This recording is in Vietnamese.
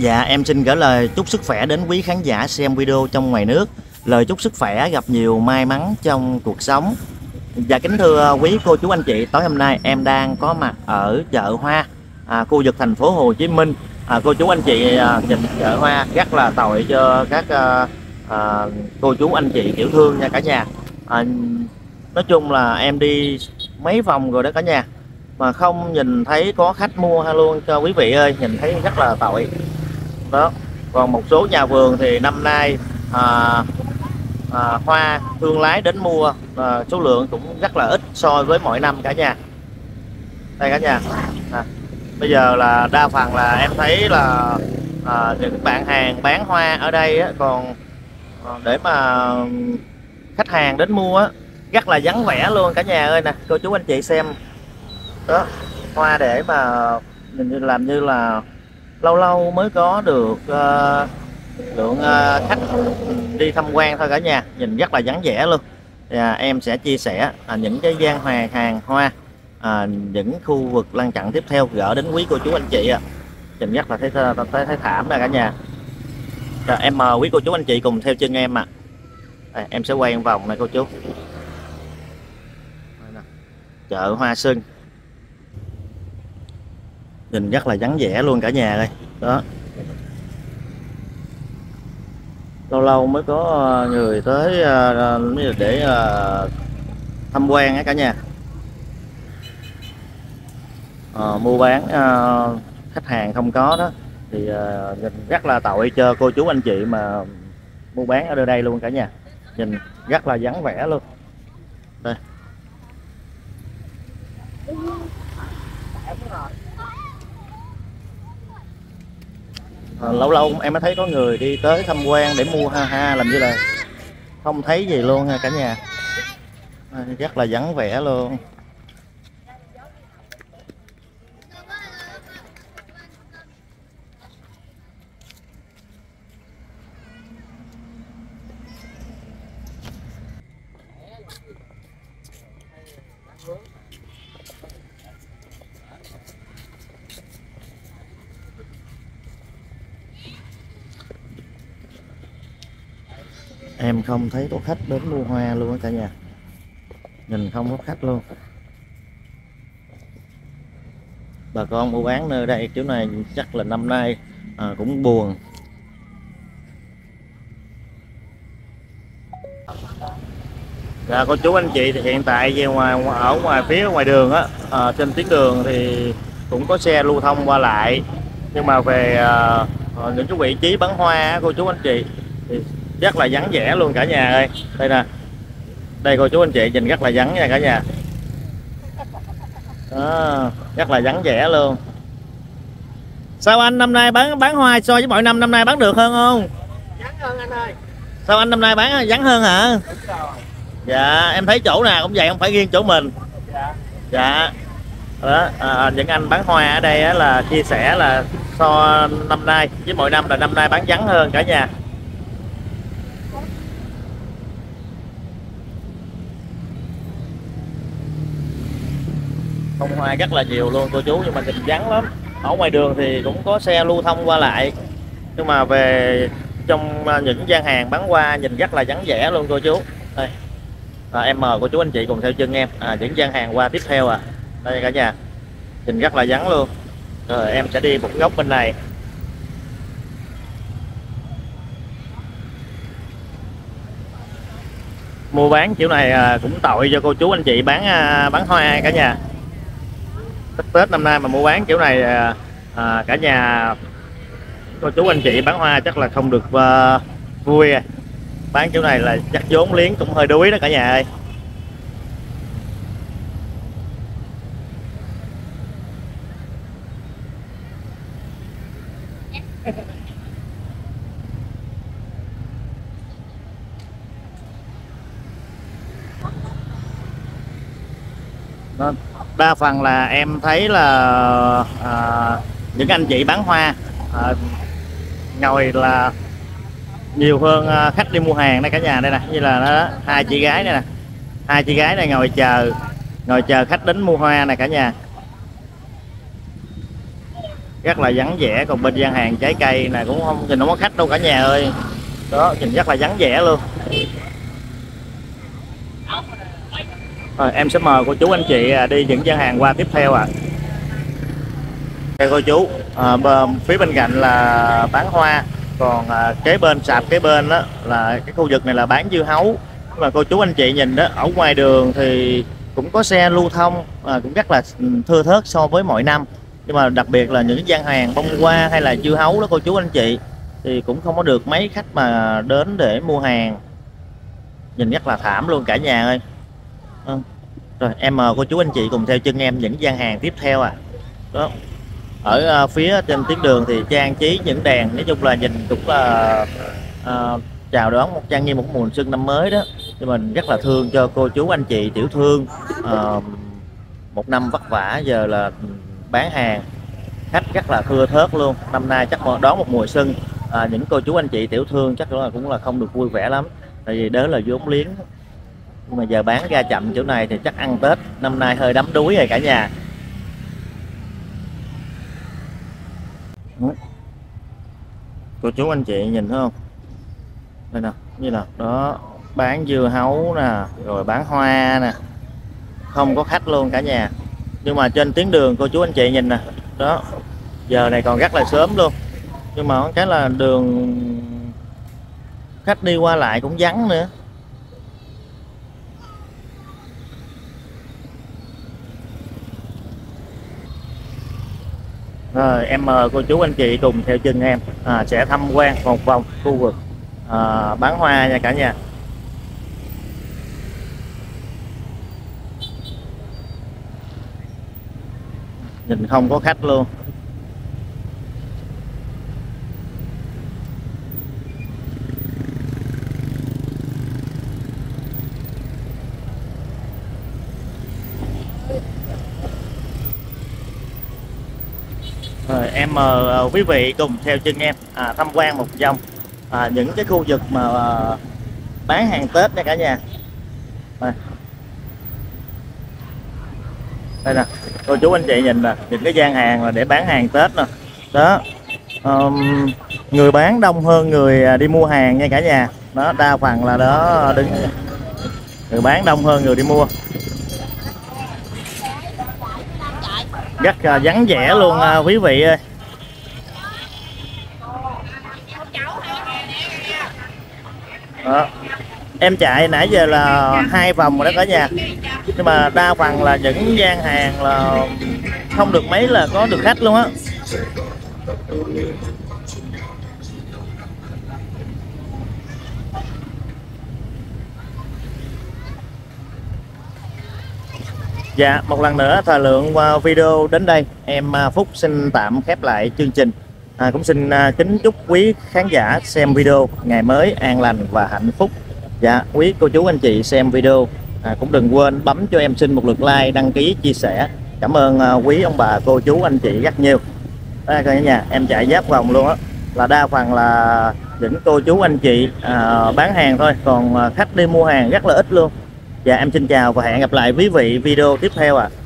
Dạ em xin gửi lời chúc sức khỏe đến quý khán giả xem video trong ngoài nước. Lời chúc sức khỏe gặp nhiều may mắn trong cuộc sống. Dạ kính thưa à, quý cô chú anh chị Tối hôm nay em đang có mặt ở chợ Hoa à, Khu vực thành phố Hồ Chí Minh. À, Cô chú anh chị à, nhìn chợ Hoa rất là tội cho các à, à, cô chú anh chị tiểu thương nha cả nhà. À, Nói chung là em đi mấy vòng rồi đó cả nhà mà không nhìn thấy có khách mua ha luôn cho quý vị ơi nhìn thấy rất là tội đó. Còn một số nhà vườn thì năm nay à, à, hoa thương lái đến mua à, số lượng cũng rất là ít so với mọi năm cả nhà. Đây cả nhà. À, bây giờ là đa phần là em thấy là à, những bạn hàng bán hoa ở đây á, còn à, để mà khách hàng đến mua á, rất là vắng vẻ luôn cả nhà ơi nè. Cô chú anh chị xem. Đó hoa để mà mình làm như là lâu lâu mới có được uh, lượng uh, khách đi tham quan thôi cả nhà. Nhìn rất là vắng vẻ luôn. Và em sẽ chia sẻ à, những cái gian hàng hàng hoa à, những khu vực lăn chặn tiếp theo gỡ đến quý cô chú anh chị ạ. À. nhìn rất là thấy, thấy, thấy thảm nè cả nhà. Rồi, em mời quý cô chú anh chị cùng theo chân em ạ. À. em sẽ quay vòng này cô chú. Chợ hoa sưng nhìn rất là vắng vẻ luôn cả nhà đây đó. Lâu lâu mới có ờ, người tới ờ, ờ, để tham quan á cả nhà. À, mua bán à, khách hàng không có đó. Thì à, nhìn rất là tội cho cô chú anh chị mà mua bán ở đây luôn cả nhà. Nhìn rất là vắng vẻ luôn. Đây. À, lâu lâu em mới thấy có người đi tới tham quan để mua ha ha làm như là không thấy gì luôn ha cả nhà. À, rất là vắng vẻ luôn. Em không thấy có khách đến mua hoa luôn á cả nhà. Nhìn không có khách luôn. Bà con mua bán nơi đây kiểu này chắc là năm nay à, cũng buồn. Dạ cô chú anh chị thì hiện tại về ngoài ở ngoài phía ngoài đường á à, trên tuyến đường thì cũng có xe lưu thông qua lại. Nhưng mà về à, à những cái vị trí bán hoa cô chú anh chị thì rất là vắng vẻ luôn cả nhà ơi. Đây nè. Đây cô chú anh chị nhìn rất là vắng nha cả nhà. Đó, rất là vắng vẻ luôn. Sao anh năm nay bán bán hoa so với mọi năm năm nay bán được hơn không? Vắng hơn anh ơi. Sao anh năm nay bán vắng hơn hả? Dạ em thấy chỗ nào cũng vậy không phải riêng chỗ mình. Dạ. Dạ. Đó à, những anh bán hoa ở đây á, là chia sẻ là so năm nay với mọi năm là năm nay bán vắng hơn cả nhà bông hoa rất là nhiều luôn cô chú nhưng mà nhìn vắng lắm. Ở ngoài đường thì cũng có xe lưu thông qua lại. Nhưng mà về trong à, những gian hàng bán hoa nhìn rất là vắng vẻ luôn cô chú. Đây. À, em mời cô chú anh chị cùng theo chân em. À, những gian hàng qua tiếp theo à đây cả nhà. Nhìn rất là vắng luôn. Rồi em sẽ đi một góc bên này. Mua bán kiểu này à, cũng tội cho cô chú anh chị bán à, bán hoa cả nhà. Tết tết năm nay mà mua bán kiểu này à, à, cả nhà cô chú anh chị bán hoa chắc là không được uh, vui à. bán kiểu này là chắc vốn liếng cũng hơi đuối đó cả nhà ơi Đó, đa phần là em thấy là à, những anh chị bán hoa à, ngồi là nhiều hơn à, khách đi mua hàng đây cả nhà đây nè. Như là đó, hai chị gái đây nè. Hai chị gái này ngồi chờ ngồi chờ khách đến mua hoa này cả nhà. Rất là vắng vẻ còn bên gian hàng trái cây này cũng không nhìn không có khách đâu cả nhà ơi. Đó nhìn rất là vắng vẻ luôn. Rồi em sẽ mời cô chú anh chị à, đi những gian hàng qua tiếp theo ạ. À. Đây cô chú à, phía bên cạnh là bán hoa còn à, kế bên sạp kế bên đó là cái khu vực này là bán dưa hấu. Mà cô chú anh chị nhìn đó ở ngoài đường thì cũng có xe lưu thông à, cũng rất là ừ, thưa thớt so với mọi năm. Nhưng mà đặc biệt là những gian hàng bông hoa hay là dưa hấu đó cô chú anh chị thì cũng không có được mấy khách mà đến để mua hàng. Nhìn rất là thảm luôn cả nhà ơi. Vâng. rồi em mời cô chú anh chị cùng theo chân em những gian hàng tiếp theo à đó. Ở uh, phía trên tuyến đường thì trang trí những đèn nói chung là nhìn cũng là uh, chào đón một trang nghiêm một mùa xuân năm mới đó. Thì mình rất là thương cho cô chú anh chị tiểu thương uh, một năm vất vả giờ là bán hàng. Khách rất là thưa thớt luôn. Năm nay chắc đón một mùa xuân à, những cô chú anh chị tiểu thương chắc là cũng là không được vui vẻ lắm. Tại vì đó là vốn liếng nhưng mà giờ bán ra chậm chỗ này thì chắc ăn tết, năm nay hơi đắm đuối rồi cả nhà. Cô chú anh chị nhìn thấy không? Đây nè, như là đó, bán dưa hấu nè, rồi bán hoa nè. Không có khách luôn cả nhà. Nhưng mà trên tuyến đường cô chú anh chị nhìn nè, đó, giờ này còn rất là sớm luôn. Nhưng mà cái là đường khách đi qua lại cũng vắng nữa. À, em mời cô chú anh chị cùng theo chân em à, sẽ tham quan một vòng khu vực à, bán hoa nha cả nhà. Nhìn không có khách luôn. Rồi, em mời quý vị cùng theo chân em à, tham quan một vòng à, những cái khu vực mà à, bán hàng Tết nha cả nhà. Đây. đây nè cô chú anh chị nhìn nè những cái gian hàng là để bán hàng Tết nè. Đó um, người bán đông hơn người à, đi mua hàng nha cả nhà. Đó đa phần là đó đứng. Người bán đông hơn người đi mua. Rất là vắng vẻ luôn à, quý vị ơi. Đó. em chạy nãy giờ là hai vòng rồi đó cả nhà. Nhưng mà đa phần là những gian hàng là không được mấy là có được khách luôn á. Dạ, một lần nữa thời lượng video đến đây em à, Phúc xin tạm khép lại chương trình. À, cũng xin à, kính chúc quý khán giả xem video ngày mới an lành và hạnh phúc. Dạ, quý cô chú anh chị xem video à, cũng đừng quên bấm cho em xin một lượt like, đăng ký, chia sẻ. Cảm ơn à, quý ông bà, cô chú anh chị rất nhiều. Đây cả nhà, em chạy giáp vòng luôn á. Là đa phần là những cô chú anh chị à, bán hàng thôi, còn à, khách đi mua hàng rất là ít luôn. Dạ em xin chào và hẹn gặp lại quý vị video tiếp theo ạ. À.